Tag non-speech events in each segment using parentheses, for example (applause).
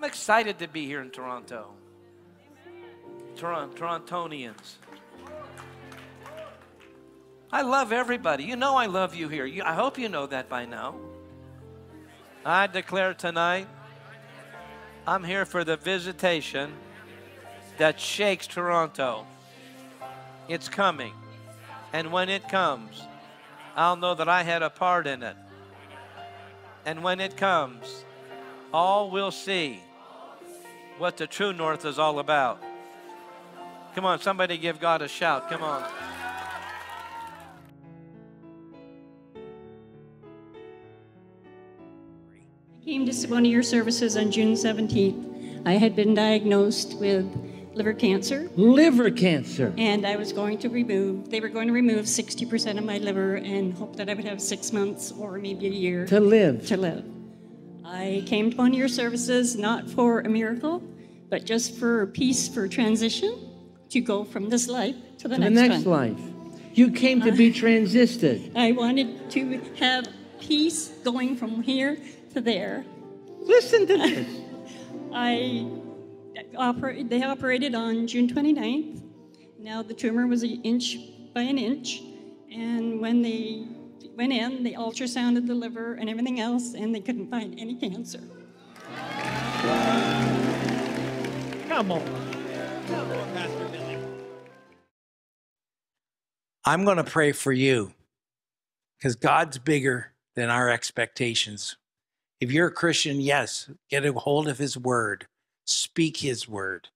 I'm excited to be here in Toronto. Toron- Torontonians. I love everybody. You know I love you here. You, I hope you know that by now. I declare tonight I'm here for the visitation that shakes Toronto. It's coming. And when it comes, I'll know that I had a part in it. And when it comes, all will see what the true north is all about. Come on, somebody give God a shout. Come on. I came to one of your services on June 17th. I had been diagnosed with liver cancer Liver cancer. and I was going to remove, they were going to remove 60% of my liver and hope that I would have six months or maybe a year To live. to live. I came to one of your services not for a miracle, but just for peace for transition to go from this life to the To the next, next one. life. You came to be (laughs) transisted. I wanted to have peace going from here to there. Listen to this. (laughs) I oper- they operated on June 29th. Now the tumor was an inch by an inch, and when they went in, they ultrasounded the liver and everything else, and they couldn't find any cancer. Come on. I'm going to pray for you because God's bigger than our expectations. If you're a Christian, yes, get a hold of His word, speak His word.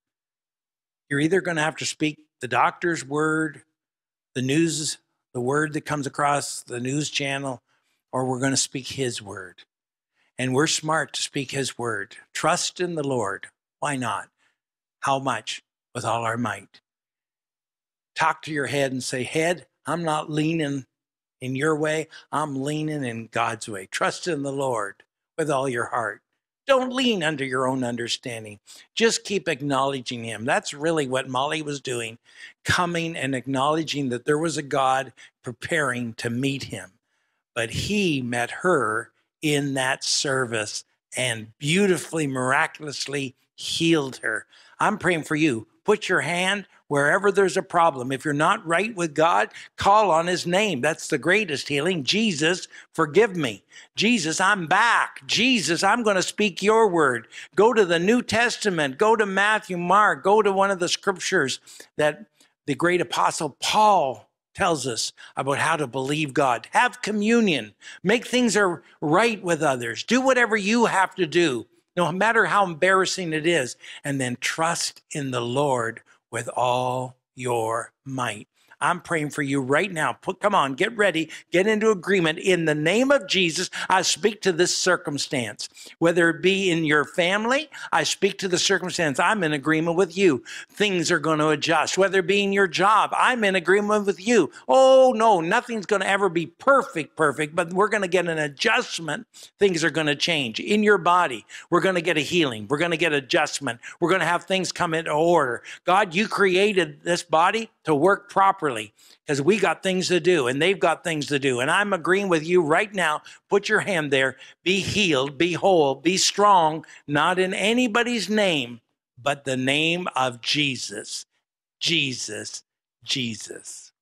You're either going to have to speak the doctor's word, the news, the word that comes across the news channel, or we're going to speak His word. And we're smart to speak His word. Trust in the Lord. Why not? How much? With all our might talk to your head and say, Head, I'm not leaning in your way, I'm leaning in God's way. Trust in the Lord with all your heart. Don't lean under your own understanding. Just keep acknowledging Him. That's really what Molly was doing, coming and acknowledging that there was a God preparing to meet Him. But He met her in that service and beautifully, miraculously healed her. I'm praying for you. Put your hand wherever there's a problem. If you're not right with God, call on his name. That's the greatest healing. Jesus, forgive me. Jesus, I'm back. Jesus, I'm going to speak your word. Go to the New Testament, go to Matthew, Mark, go to one of the scriptures that the great apostle Paul tells us about how to believe God. Have communion. Make things are right with others. Do whatever you have to do, no matter how embarrassing it is, and then trust in the Lord with all your might. I'm praying for you right now. Put, come on, get ready, get into agreement. In the name of Jesus, I speak to this circumstance, whether it be in your family, I speak to the circumstance. I'm in agreement with you. Things are going to adjust, whether it be in your job, I'm in agreement with you. Oh, no, nothing's going to ever be perfect, perfect, but we're going to get an adjustment. Things are going to change in your body. We're going to get a healing. We're going to get adjustment. We're going to have things come into order. God, you created this body to work properly because we got things to do and they've got things to do. And I'm agreeing with you right now. Put your hand there. Be healed, be whole, be strong, not in anybody's name, but the name of Jesus. Jesus, Jesus.